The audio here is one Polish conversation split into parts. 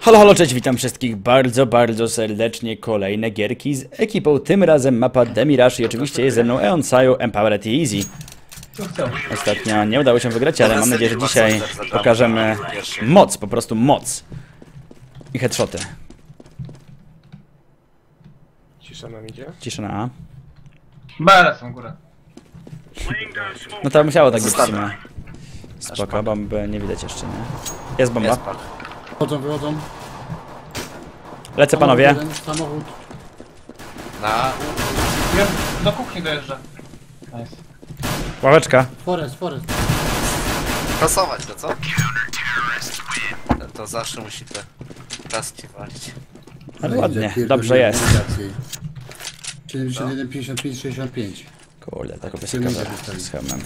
Halo, halo, cześć, witam wszystkich bardzo, bardzo serdecznie. Kolejne gierki z ekipą, tym razem mapa Demirash i oczywiście jest ze mną Eon Sayo, Empowered i Easy. Ostatnio nie udało się wygrać, ale mam nadzieję, że dzisiaj pokażemy moc, po prostu moc. I headshoty. Cisza nam idzie. Cisza na A. BLS są górę. No to musiało tak być w sumie. Spoko, bomby nie widać jeszcze, nie? Jest bomba. Wychodzą, wychodzą. Lecę panowie. Jeden samochód. Na... Ja do kuchni dojeżdżę. Nice. Ławeczka. Forest, forest. Kasować to, co? To zawsze musi te taski walić. Ale ładnie, dobrze jest. lepiej. 71, 55, 65. Kurde, tak dostali. z hełmem.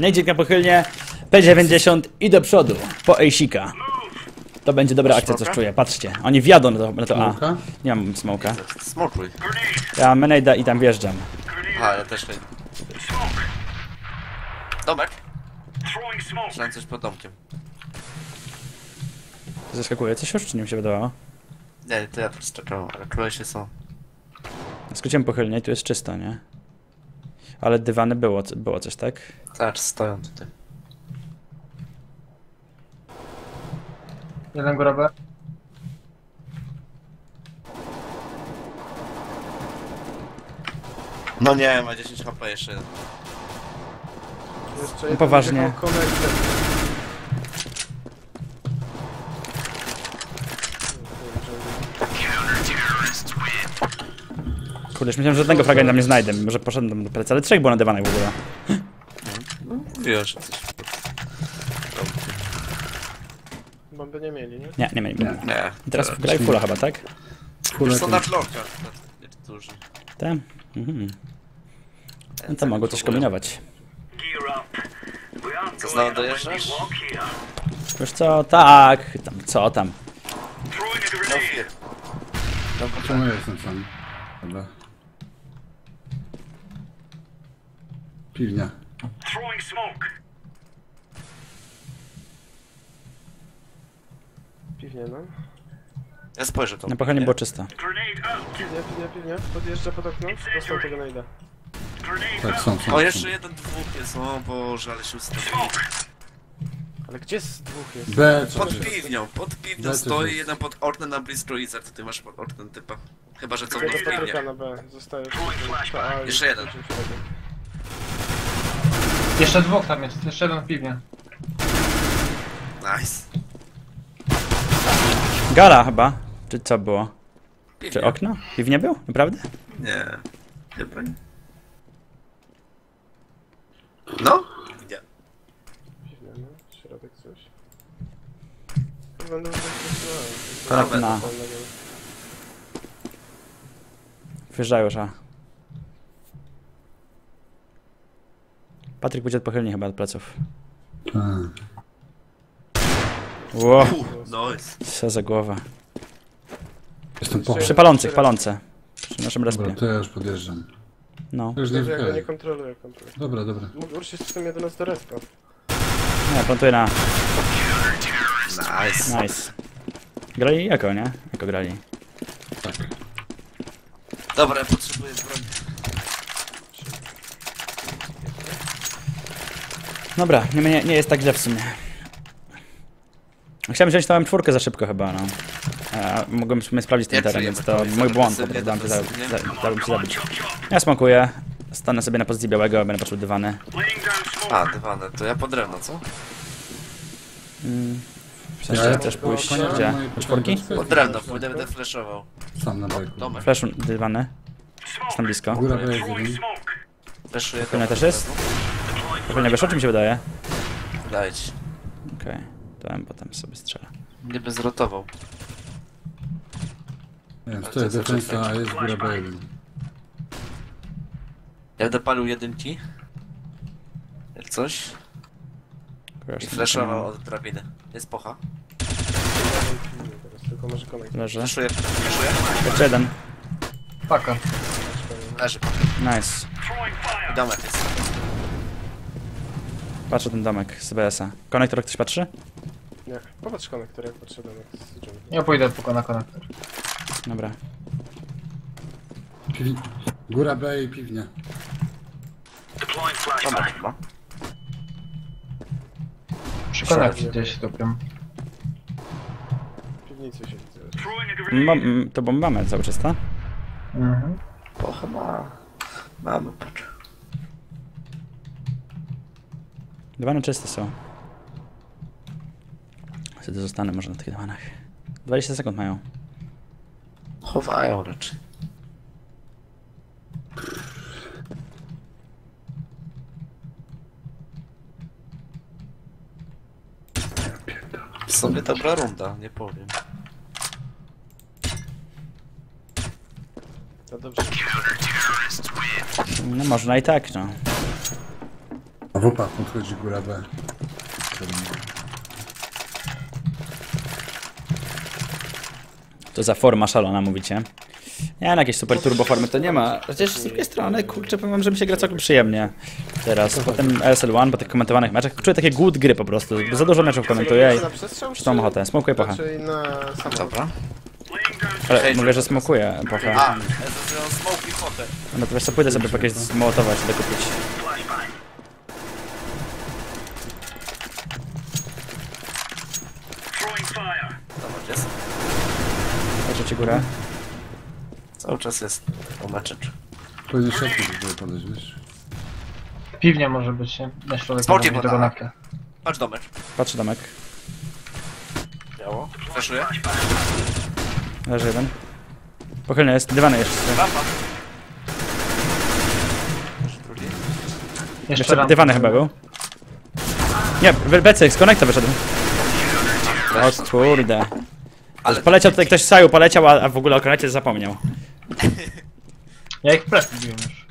Dziękuję pochylnie. P90 i do przodu, po Ejsika. To będzie dobra akcja, coś czuję. Patrzcie, oni wjadą na to, na to A. Smoka? Nie mam smoka. Smokuj. Ja Menejda i tam wjeżdżam. Aha, ja też nie. Domek? Myślałem coś pod domkiem. Zaskakuje coś już, czy nie mi się wydawało? Nie, to ja tu czekałem, ale króle się są. Skróciłem pochylnie i tu jest czysto, nie? Ale dywany było, było coś, tak? Tak, stoją tutaj. Jeden B. No nie, ma 10 HP jeszcze. Jeszcze jeden poważnie. jechał. Kurde, już myślałem, że żadnego fraga tam nie znajdę. Może poszedłem do plecy, ale trzech było na dywanach w ogóle. No, że coś... Bomby nie mieli, nie? Nie, nie mieli. Nie. I teraz graj fulla chyba, tak? Są na blokach. Niektórzy. Tam. Mhm. No to mogą coś kombinować. Co znowu dojeżdżasz? Wiesz co, tak, tam, co tam. No. Czemu ja jestem sam? Dobra. Piwnia. Piwnie, no. Ja spojrzę to. Na pochylnie było czysto. Piwnie, piwnie, piwnie. Podjeżdża pod okno. Dostał tego najda. Tak, są, są. O, jeszcze jeden, dwóch jest. O Boże, ale się ustawili. Ale gdzie z dwóch jest? B, co Pod piwnią, pod piwnią to stoi, jeden pod oknem na Blisko Izar, to ty masz pod oknem typa. Chyba, że cofnął Tego w piwnię. Patryka na B. Zostaje jeszcze A i Jeszcze jeden. Jeszcze dwóch tam jest, jeszcze jeden w piwnie. Nice. Gala chyba. Czy co było? Czy okno? Piwnie był? Naprawdę? Nie. Chyba nie. No? Nie. Piwnie, no. Środek coś. Dobra. Okna. Wjeżdżają już, a. Patryk pójdzie od pochylni chyba od pleców. A, Ło, Nice. co za głowa. Jestem po. Przy palących, palące. Przy naszym Dobra, respie. to ja już podjeżdżam. No. Już nie Ja nie kontroluję, kontroluję. Dobra, dobra. Mógł się z tym 11 do respa. Nie, plantuję na Nice. nice. Grali jako, nie? Jako grali. Tak. Dobra, ja potrzebuję broni. Dobra, nie, nie, nie jest tak źle w sumie. Chciałem wziąć tą M4 za szybko chyba, no. A, mogłem sobie sprawdzić ten teren, więc to mój błąd, po prostu dałem się, za, za, dałem się zabić. Ja smokuję, stanę sobie na pozycji białego, będę patrzył dywany. A, dywany, to ja pod drewno, co? W sensie Ja- też pójść, Konia mam gdzie? Do czwórki? drewno, będę, będę flashował. Sam na bajku. Domek. Flashu dywany. Jestem blisko. Góra B jest jeden. Flashuję Konia też jest? Pewnie wyszło, czy mi się wydaje? Daj ci. Okej, to M potem sobie strzela. Nie by zrotował. Nie wiem, to jest defensa, a jest góra B jeden. Ja będę palił jedynki. Jak coś. I flashował od drabiny. Jest pocha. Teraz tylko może konek. Leży. Flashuję, flashuję. Jeszcze jeden. Paka. Leży. Nice. Domek jest. Patrzę ten domek z BS-a. Konektor ktoś patrzy? Nie, popatrz konektor, jak podszedłem jak z dżungli. Ja pójdę tylko na konektor. Dobra. Piwi... Góra B i piwnia. Domek chyba. Przy konekcie gdzieś topią. W piwnicy się widzę. Ma, m, to bomba mamy cały czas, tak? Mhm. To chyba... Mamy, patrz. Dwa na czyste są. Wtedy zostanę może na tych dywanach. 20 sekund mają. Chowają raczej. W sumie dobra runda, nie powiem. To dobrze. No można i tak, no. A w podchodzi góra B. To za forma szalona, mówicie. Nie, no jakieś super turbo formy to nie ma. Chociaż z drugiej strony, kurczę, powiem wam, że mi się gra całkiem przyjemnie. Teraz, po tym ESL1, po tych komentowanych meczach, czuję takie good gry po prostu. Za dużo meczów komentuję i czy tą ochotę. Smokuję pochę. Dobra. Ale mówię, że smokuję pochę. A, ja zrobiłem smoke i potę. No to wiesz co, pójdę sobie po jakieś zmołotować, dokupić. Ci górę. Cały czas jest omeczecz. Powinien środki do góry podejść, wiesz? Piwnia może być, nie? Na środek Sporcie tego konekta. Patrz domek. Patrzę domek. Biało. Flaszuję. Leży jeden. Pochylny jest, dywany jeszcze. Rampa. Jeszcze Jeszcze rampa. dywany chyba był. Nie, w- becy, z konekta wyszedł. O kurde. Ale Poleciał tutaj ktoś z saju, poleciał, a, a w ogóle o konekcie zapomniał. Ja ich flash biłem już.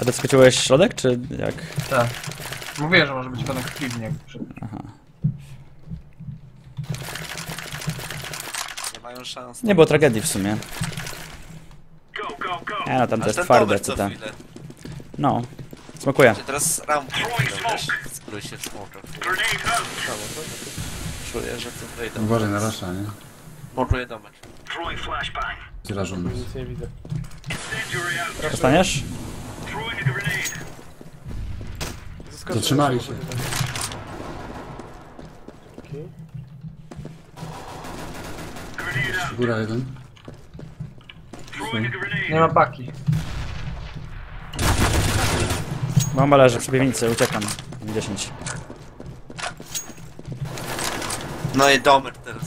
A doskoczyłeś środek, czy jak? Tak. Mówię, że może być konekt w piwni. jakby przy- nie mają szans. Nie było tragedii w sumie. Nie no, tam to Ale jest ten twarde, domek co tam. chwilę. No. Smokuję. Teraz rampę wiesz? Skrój się w smoczach. Czuję, że tu wejdę. Uważaj na rasza, nie? Montuję domek. Zrażą nas. Nic nie widzę. Dostaniesz? Zaskoczę. Zatrzymali się. Okej. Góra jeden. Nie ma paki. Bomba leży przy piwnicy, uciekam. 10. No i domek teraz.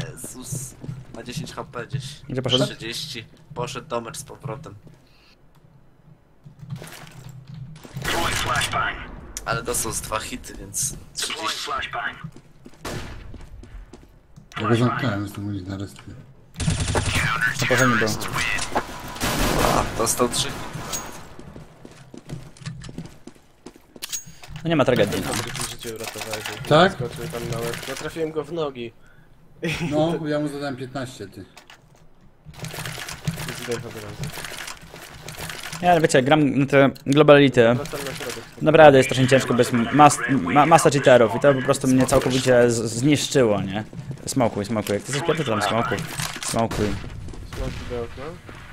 Jezus. Ma 10 HP gdzieś. Gdzie poszedł? 30. Poszedł domek z powrotem. Ale dostał z dwa hity, więc 30. Ja go zamknąłem, jestem u nich na respie. To pochylny był. A, dostał 3 hity. No nie ma tragedii. No. Dobry ci życie uratowałeś. jak Tak? Skoczył tam na łeb. No trafiłem go w nogi. No, ja mu zadałem 15, ty. I zdech od razu. Nie, ale wiecie, gram na te Global Elite. Wracam na środek. Naprawdę jest strasznie ciężko bez mas ma masa cheaterów i to po prostu mnie całkowicie z- zniszczyło, nie? Smokuj, smokuj. Jak ty coś pierwszy, to tam smokuj. Smokuj. Smoki do okna.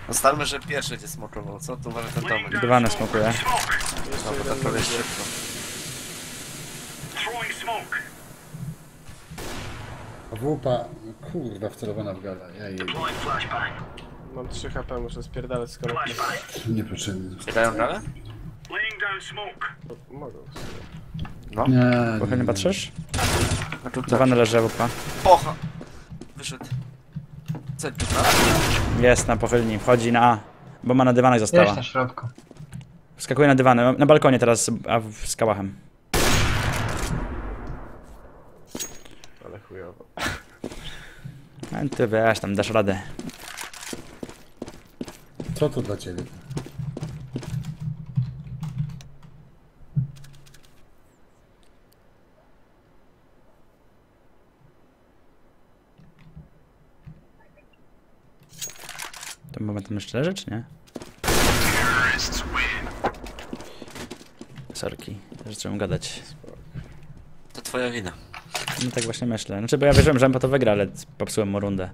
Ustalmy, że pierwszy cię smoczował, co? To uważaj ten domek. Dywany smokuję. Jeszcze No, bo jeden to na szybko. A wupa, kurwa, wcelowana w gala. Ja jej. Mam 3 HP, muszę spierdalać konekty. Niepotrzebny. Dają galę? Mogą. w sumie. No. Nie, Pochylnie patrzysz? A tu tak. Dywany leży, wupa. Pocha. Wyszedł. Centrum, Jest na pochylni, wchodzi na A. Bo ma na dywanach Jest została. na środku. Wskakuje na dywany, na balkonie teraz, a w- z kałachem. Ale chujowo. No, ty wiesz, tam dasz radę. Co to dla ciebie? To moment tam jeszcze czy nie? Sorki. Zacząłem gadać. To twoja wina. No tak właśnie myślę. Znaczy, bo ja wierzyłem, że Empa to wygra, ale popsułem mu rundę.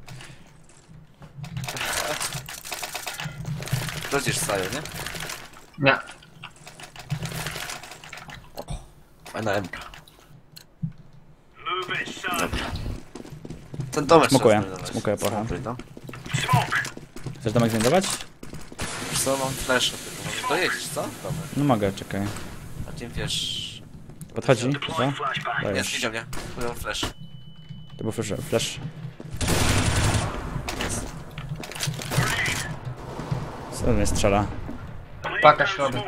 Rzucisz Sajo, nie? Nie. Fajna Emka. Dobra. Ten domek Smokuję. Smokuję pocha. No. Chcesz domek znajdować? Wiesz co, mam flash tylko. Może dojedziesz, co? Domek. No mogę, czekaj. A tym wiesz... Podchodzi? Co? Dajesz. widział mnie. Byłem flash. To był flash. flash. Co mnie strzela? Paka środek.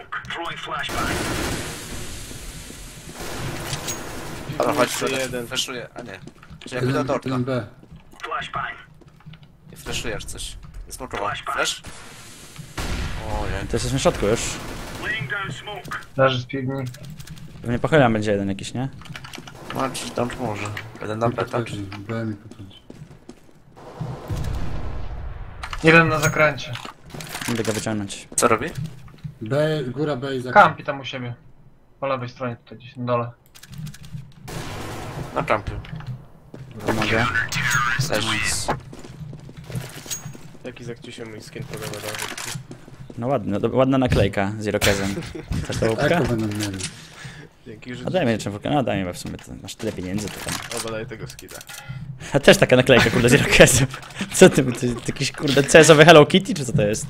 Dobra, chodź jeden. Flashuję, a nie. Czy jakby do Jeden, dorka. jeden B. Nie flashujesz coś. Smokował. Flash? Ojej. To jesteśmy w środku już. Leży z piwni. Pewnie pochylam będzie jeden jakiś, nie? Masz tam może. Jeden na B, tak? podchodzi. B mi podchodzi. Jeden na zakręcie. Będę go wyciągnąć. Co robi? B, góra B i za Kampi tam u siebie. Po lewej stronie tutaj gdzieś na dole. Na kampie. Pomogę. Leży. Jaki zakciu się mój skin podoba Dawid? No ładna, do, ładna naklejka z Irokezem. Chcesz to będą mieli. Dzięki, że A daj mi jeszcze wulkę. No daj mi, w sumie to masz tyle pieniędzy, to tam. obadaj tego skida. A też taka naklejka, kurde, z Irokezem. Co ty, to jest jakiś kurde CS-owy Hello Kitty, czy co to jest?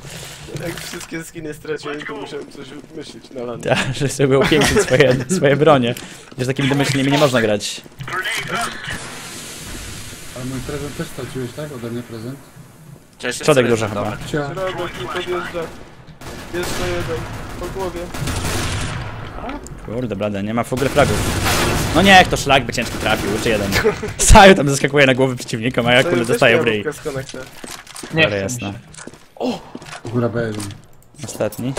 Jak wszystkie skiny straciłem, to musiałem coś myśleć na lądzie. Ja, że sobie upiększyć swoje, swoje bronie. Że z takimi domyślnymi nie można grać. Ale mój prezent też straciłeś, tak? Ode mnie prezent? Cześć, duża domek. chyba. Cia. Robot mi podjeżdża. Jeszcze jeden. Po głowie. Kurde, blade, nie ma w ogóle flagów. No nie, jak to szlak by ciężko trafił, czy jeden. Saju tam zaskakuje na głowy przeciwnikom, a ja kurde dostaję w ryj. Nie Ale jasno. się. Góra. Ostatni.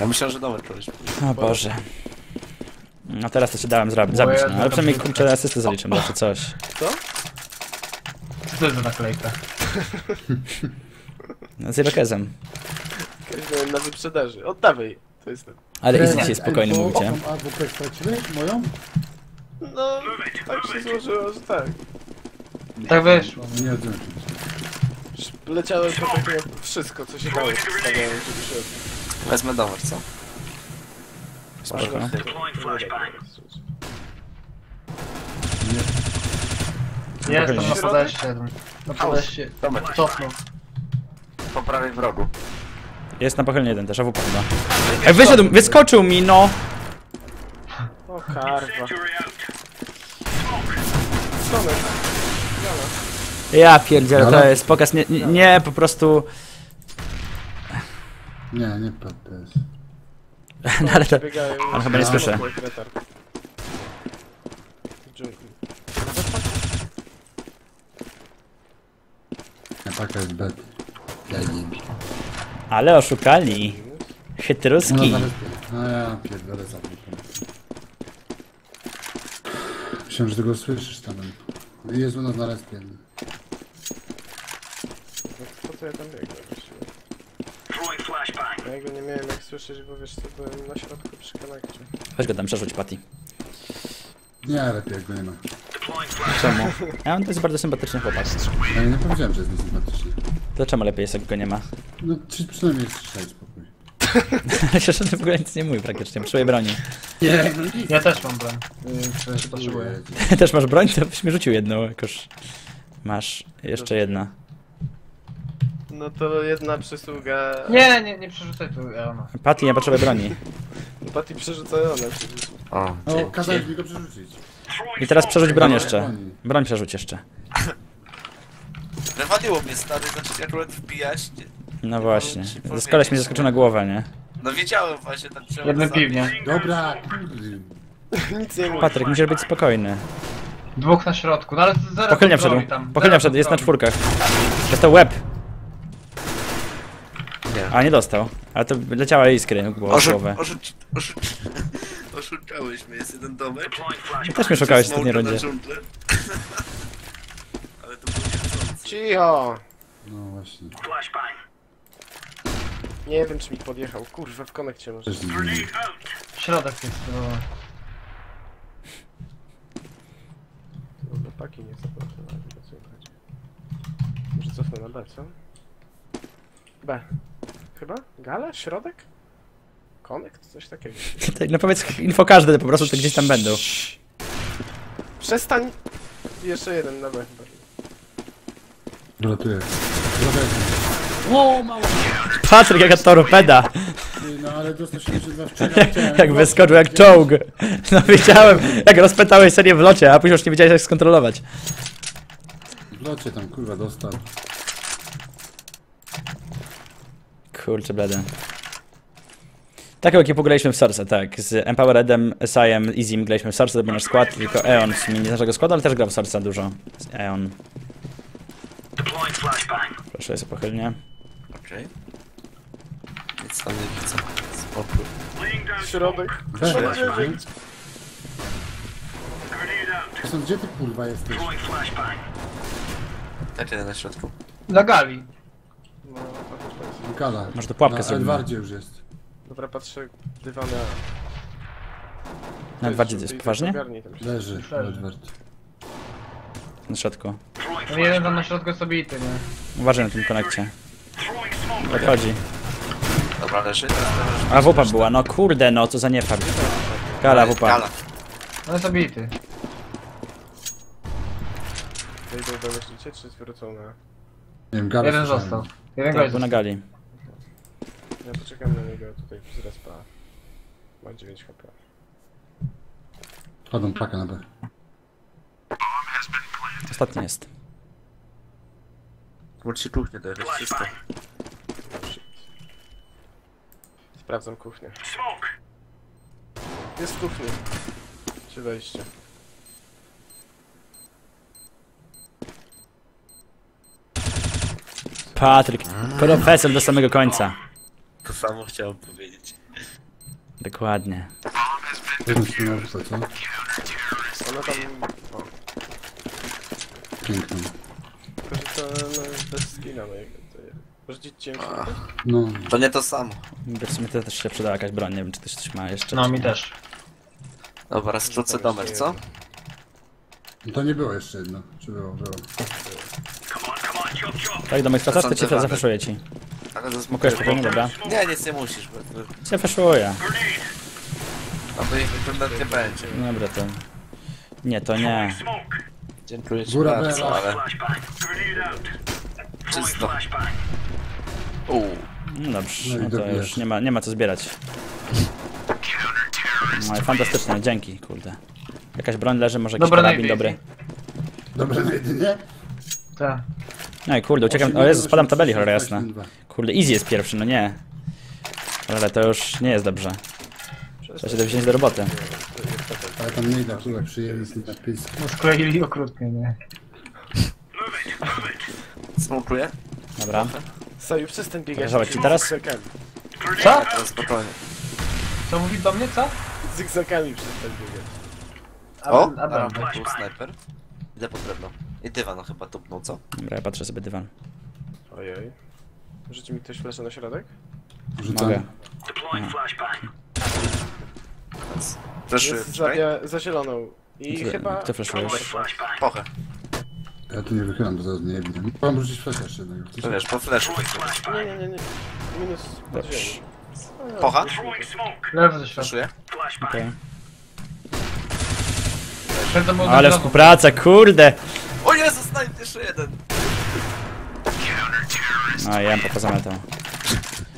Ja myślałem, że domek kogoś. O Boże. No teraz to się dałem zra- zabić, no. Ale przynajmniej kurczę asysty zaliczam czy coś. Co? Co to jest za naklejka? No, z Irokezem. Na wyprzedaży. Oddawaj. To jest ten. Ale Ej, bo- mówicie. A straciłeś? Moją? No, tak się złożyło, że tak. Tak wyszło. Nie. Już Leciałem po takie wszystko, co się dało. Wezmę domek, co? Spoko. Jestem na podejście. Na podejście. Cofnął. Po prawej wrogu. Jest na pochylnie jeden też, AWP chyba. Ej, wyszedł, wyskoczył mi, no! O karwa. Tomek. Ja pierdzielę, to Ale- jest pokaz, nie, nie, nie po prostu... Nie, nie PPS. No, ale to... Biegają. Ale chyba nie słyszę. Nie, paka jest B. Ja nie wiem. Ale oszukali. Chytruski. zaraz... No ja pierdolę za. Myślałem, że ty go słyszysz tam. Jest u nas na respie. Po co ja tam biegnę właściwie? Ja go nie miałem jak słyszeć, bo wiesz co, byłem na środku przy konekcie. Weź go tam przerzuć, Patty. Nie, lepiej jak go nie ma. Czemu? Ja on to jest bardzo sympatyczny chłopak. Ja nie powiedziałem, że jest niesympatyczny. To czemu lepiej jest, jak go nie ma? No czy przynajmniej jest trzej spokój. Ale się w ogóle nic nie mówi praktycznie, potrzebuję broni. Nie. Ja też mam broń. Yy, potrzebuję. Też masz broń? To byś mi rzucił jedną jakoś. Masz jeszcze jedna. No to jedna przysługa... Nie, nie, nie przerzucaj tu Eona. Patty, ja potrzebuję broni. Pati przerzucająca przecież. O, No, dzięki. kazałeś mi go przerzucić. I teraz przerzuć broń jeszcze. Broń przerzuć jeszcze. Wywaliło mnie stary, znaczy akurat wbijać. Nie. No właśnie. Z koleś mi zaskoczył na głowę, nie? No wiedziałem właśnie, tak trzeba Jednym zabić. piwnie. Dobra, kurde. Nic nie mówi. Patryk, musisz być spokojny. Dwóch na środku. No ale zaraz Pochylnia wszedł. robi tam. Pochylnia Zaraz wszedł, jest na robi. czwórkach. To to łeb. A, nie dostał. Ale to leciała iskry w gło- w Oszu, głowę. Oszukałeś mnie, jest jeden domek. Też mnie szukałeś w Smoka na rundzie. dżunglę. Ale to było niechcący. Cicho! No właśnie. Nie wiem czy mi podjechał. Kurwa, w konekcie może. Też nie wiem. Środek jest, no. No do paki nie zapraszam, ale o co im chodzi. Może cofnę na B, co? B. Chyba? Gala? Środek? Connect? Coś takiego. No powiedz info każde, po prostu to gdzieś tam będą. Przestań! Jeszcze jeden na B. Wylatuję. Ło, mało. Patryk, jaka torpeda. Ty, No ale dostał się jeszcze dwa wczoraj. chciałem- Jak wyskoczył jak czołg. No wiedziałem, jak rozpętałeś serię w locie, a później już nie wiedziałeś jak skontrolować. W locie tam kurwa dostał. Kurczę blady. Taką ekipę graliśmy w Source, tak. Z Empoweredem, SIM, Easym graliśmy w Source, to był nasz skład, tylko Eon w sumie nie z naszego składu, ale też grał w Source dużo. Z Eon. Proszę sobie pochylnie. Okej. Nic tam nie widzę. Spokój. Środek. Środek. są gdzie ty kurwa jesteś? Tak, jeden na środku. Na gali. No, to też jest. Kala. Może to pułapkę Na zrobimy. Edwardzie już jest. Dobra, patrzę dywany. Na dwa jest poważnie? Ogarnij tam się. Leży Leży. Edward. Na środku. Ten jeden tam na środku jest obity, nie? Uważaj na tym konekcie. Podchodzi. Dobra, leży. A wupa była, no kurde, no co za niefart. Gala wupa. Gala. On jest obity. Wejdą do myślicie, czy zwrócą na... Nie wiem, Gala Jeden słyszałem. został. Jeden Tak, gość był na gali. Ja poczekam na niego tutaj z respa. Ma 9 HP. Chodzą pakę na B. Ostatni jest. Musi kuchnię dojrzeć, wszystko. No shit. Sprawdzam kuchnię. Jest w kuchni. Czy wejście? Patryk, profesor do samego końca. To samo chciałem powiedzieć. Dokładnie. Jeden się miał rzucać, co? Ona tam... O, Piękny. tylko że to no, bez skina mojego. To jest. Rzucić cię No, To nie to samo. W sumie to też się przydała jakaś broń, nie wiem czy ktoś coś ma jeszcze. No, czy mi nie. też. Dobra, skrócę domek, co? no to nie było jeszcze jedno. Czy było? Było. Tak, domek sprawdzasz, to cię zafreszuję ci. Ale to Smokujesz spokojnie, dobra. Nie, nic nie musisz, bo... Cię feszuję. Aby ich wyglądać nie będzie. Dobra, to... Nie, to nie. Dziękuję ci Góra bardzo, ale... Czysto. Uuu. No dobrze, No no to już nie ma, nie ma co zbierać. No i fantastycznie, dzięki, kurde. Jakaś broń leży, może jakiś Dobra, karabin dobry. Dobre na jedynie? Tak. No i kurde, uciekam, o Jezu, spadam tabeli, cholera jasna. Kurde, easy jest pierwszy, no nie. Ale to już nie jest dobrze. Trzeba się wziąć do roboty. Ale tam nie da, kurwa, przyjęli z napis. No skleili okrutnie, nie? Smokuję? Dobra. Saju, przestań biegać. Pokażę ci teraz? Co? Teraz spokojnie. Co mówi do mnie, co? Zygzakami przestań biegać. A, O! a, Dobra, dobra. był snajper. Idę po drewno. I dywan no, chyba tupnął, co? Dobra, ja patrzę sobie dywan. Ojej. Rzuci mi ktoś fleszę na środek? Rzucam. Mogę. Jest za, czekaj. bia- za zieloną. I Ty- chyba... ty fleszujesz? Pochę. Ja tu nie wychylam, bo zaraz nie widzę. Mam rzucić flash jeszcze jednego. To wiesz, po fleszu. Nie, nie, nie, nie. Minus Dobrze. Pocha? Leży ze środka. Fleszuję. Okej. Ale współpraca, kurde! O Jezu, snajper jeszcze jeden! No ja pokazane to.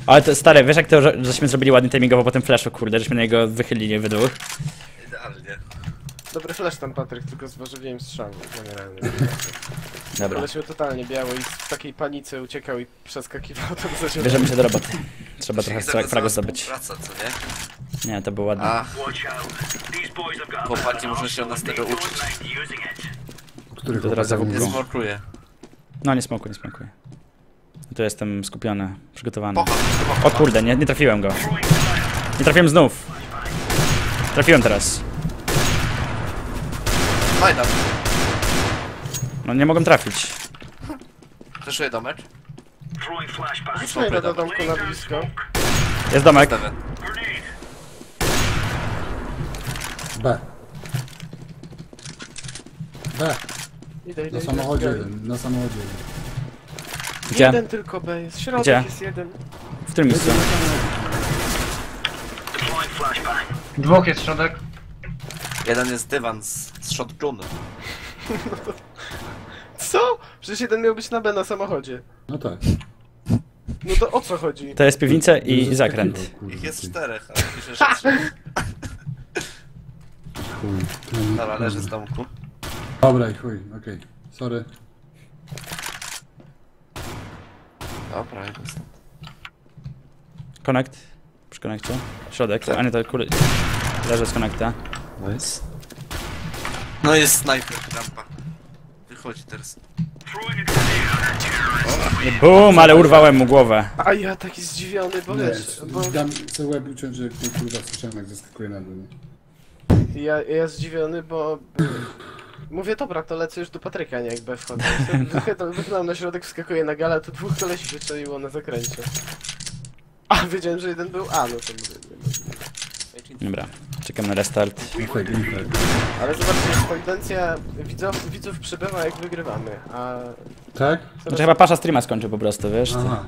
Ale to stary, wiesz jak to, że- żeśmy zrobili ładnie timingowo po tym flashu, kurde, żeśmy na niego wychylili we dwóch. Idealnie. Dobry flash tam, Patryk, tylko zważywiłem strzał generalnie. Dobra, Leciał totalnie biało i w takiej panice uciekał i przeskakiwał tam za zieloną. bierzemy się do roboty. Trzeba trochę Idę fra- do fragu zaraz zdobyć. Praca, co nie? Nie, to było ładne. Ach, chłopaki muszą się od nas tego uczyć. Który To teraz za Nie smokuję. No nie smokuj, nie smokuj. Tu jestem skupiony, przygotowany. O kurde, nie, nie trafiłem go. Nie trafiłem znów. Trafiłem teraz. Fajna. No nie mogłem trafić. Fleszuję domek. Do domku na blisko. Jest domek. B. B. Idę, idę, Na idę. samochodzie Gali. jeden. Na samochodzie jeden. Gdzie? Jeden tylko B jest, środek Gdzie? jest jeden. W którym miejscu? Dwóch jest środek. Jeden jest dywan z, z shotgunem. Co? Przecież jeden miał być na B na samochodzie. No tak. No to o co chodzi? To jest piwnica i zakręt. Ich jest czterech, ale pisze, że trzech. Chuj. Nie- Dobra, leży z domku. Dobra i chuj, okej. Sorry. Dobra, jest. Connect. Przy konekcie. Środek. Tak. A nie, to kurde. Leży z konekta. Nice. No jest snajper, rampa. Wychodzi teraz. Bum, ale urwałem mu głowę. A ja taki zdziwiony, bo wiesz, bo dam sobie łeb uciąć, że kurwa słyszałem jak zaskakuje na dół. ja, ja zdziwiony, bo... Mówię, dobra, to lecę już do Patryka, nie jak B wchodzę. Wychylam- Wychylam na środek, wskakuję na galę, to dwóch kolesi wyczaiło na zakręcie. A, wiedziałem, że jeden był A, no to mówię. nie, no. Dobra, czekam na restart. No. Ale zobaczcie, tendencja widzów, widzów przybywa jak wygrywamy, a... Tak? Znaczy chyba pasza streama skończył po prostu, wiesz? Aha.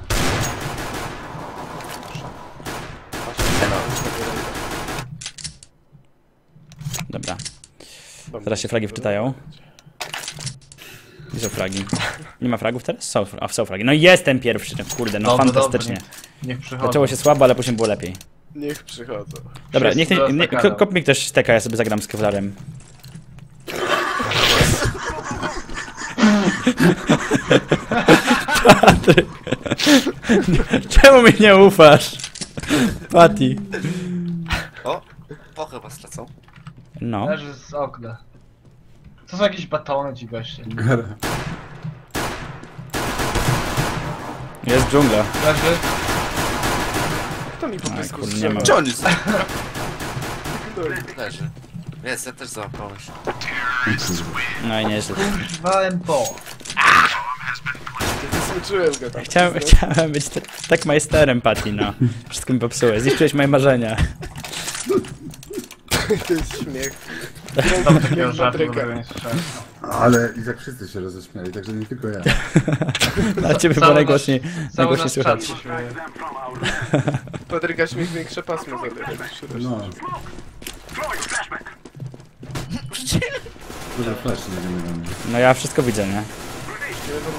Dobra. Zaraz się fragi wczytają. Gdzie są fragi? Nie ma fragów teraz? Są, a są fragi. No jestem pierwszy, no kurde, no Dobry, fantastycznie. dobry. Niech przychodzą. Zaczęło się słabo, ale później było lepiej. Niech przychodzą. Dobra, niech nie, do nie, stakana. ko- kop mi ktoś steka, ja sobie zagram z Kevlarem. Patryk. Czemu mi nie ufasz? Patty. O! Po chyba stracą. No. Leży z okna. To są jakieś batony ci goście. Gara. Jest dżungla. Leży. Kto mi po pysku kurde, nie ma. Gdzie on jest? Leży. Jest, ja też załapałem się. No i nieźle. Wałem po. Wysmuczyłem go tam. Chciałem, chciałem być tak majsterem, Patty, no. Wszystko mi popsułeś. Zniszczyłeś moje marzenia. To jest śmiech. Tam takiego żartu nie słyszałem. Ale i tak wszyscy się roześmiali, także nie tylko ja. Ale ciebie było Cały najgłośniej, nasz- Cały najgłośniej nasz słychać. się śmieje. Patryka śmiech większe pasmo zabiera. No. Kurde, flash nie wiem na mnie. No ja wszystko widzę, nie? Nie wiem,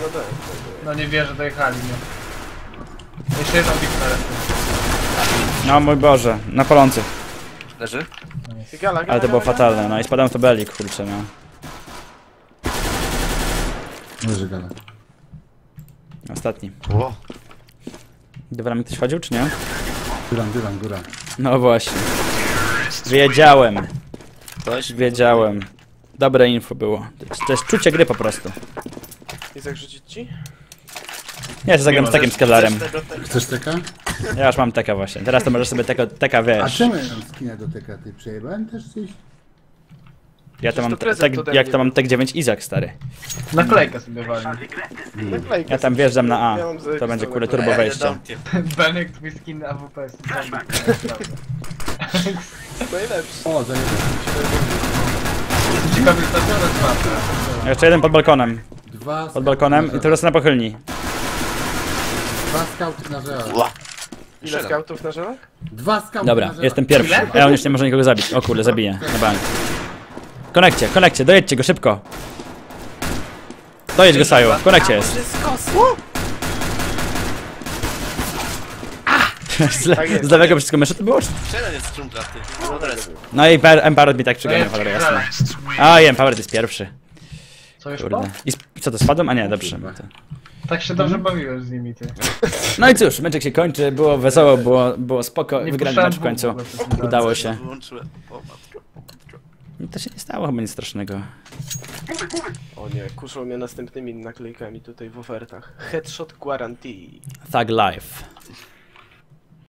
na D. No nie wierzę, dojechali mnie. Jeszcze jedną big No mój Boże, na palących. Leży? Ale to było fatalne, no i spadłem w to belik, kurczę, no. Leży gala. Ostatni. Dobra, mi ktoś chodził, czy nie? Dylan, Dylan, góra. No właśnie. Wiedziałem, Ktoś? wiedziałem. Dobre info było. To jest- To jest czucie gry po prostu. Izak rzucić ci? Ja się zagram z takim skedlarem. Chcesz teka? Ja już mam teka właśnie. Teraz to możesz sobie teka, teka A wiesz. czemu ja mam skina do teka? Ty przejebałem też coś? Ja to mam te, tak, jak to mam tek 9 Izak, stary. Naklejkę sobie. Naklejkę Ja tam wjeżdżam na A. To będzie kurde naklejkę. turbo wejście. Benek, twój skin AWP jest Najlepszy. O, zajebałem. Ciekawy stawiony czwarty. Jeszcze jeden pod balkonem. Dwa Pod balkonem i teraz na pochylni. Dwa skauty na żelach. Ile Siedem. skautów na żelach? Dwa skauty Dobra, na jestem pierwszy. A on już nie może nikogo zabić. O kurde, zabiję. Na bank. Konekcie, konekcie, dojedźcie go szybko. Dojedź go, Saju. W konekcie jest. Z, le Tak jest. z lewego wszystko myszy to było? Jeden jest dżungla, ty. No. No i Empower- Empowered mi tak przyganiał, cholera jasna. A, i Empowered jest pierwszy. Co już po? Kurde. I co to, spadłem? A nie, dobrze. To- Tak się dobrze bawiłem z nimi, ty. No i cóż, meczek się kończy, było wesoło, było, było spoko, Nie puszczałem mecz w końcu. przez Udało się. Wyłączyłem. O matko. No to się nie stało chyba nic strasznego. O nie, kuszą mnie następnymi naklejkami tutaj w ofertach. Headshot Guarantee. Thug Life.